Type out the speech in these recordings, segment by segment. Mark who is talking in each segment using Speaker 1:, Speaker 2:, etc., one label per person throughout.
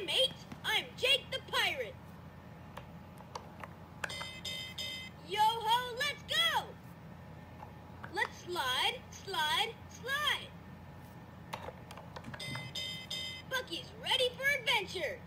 Speaker 1: Hi, mates. I'm Jake the Pirate. Yo ho, let's go! Let's slide, slide, slide. Bucky's ready for adventure.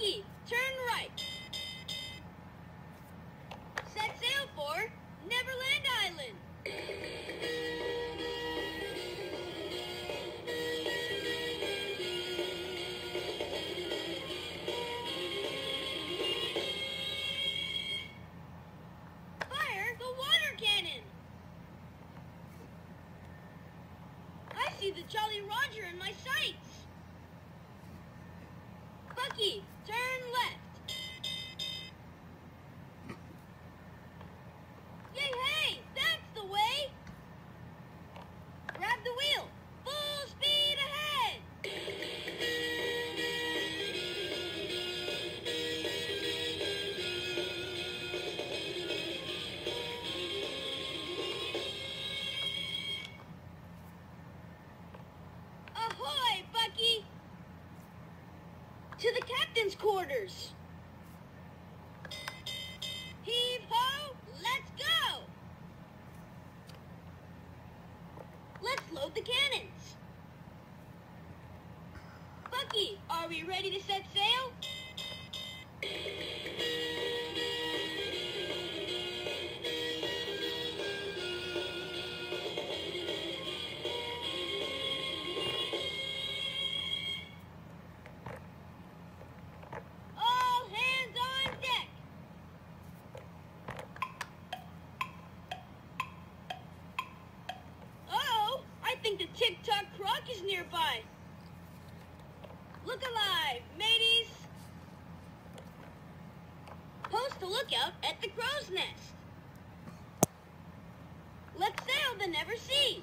Speaker 1: Bucky, turn right. Set sail for Neverland Island. Fire the water cannon! I see the Jolly Roger in my sights. Bucky, turn captain's quarters. Heave ho, let's go! Let's load the cannons. Bucky, are we ready to set sail? The Croc is nearby. Look alive, mateys. Post a lookout at the crow's nest. Let's sail the Never Sea.